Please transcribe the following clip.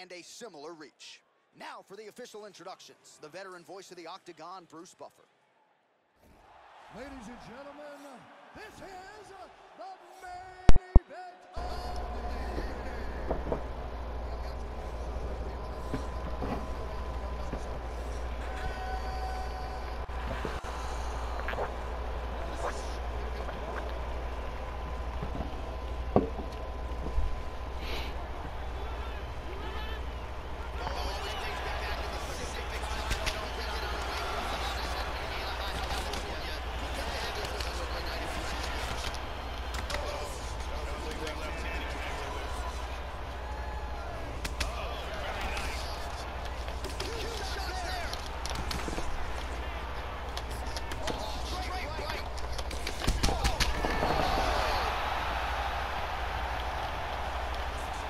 and a similar reach. Now for the official introductions, the veteran voice of the Octagon, Bruce Buffer. Ladies and gentlemen, this is